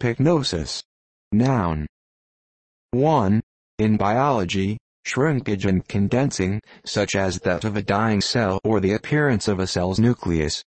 Pyknosis. Noun. 1. In biology, shrinkage and condensing, such as that of a dying cell or the appearance of a cell's nucleus,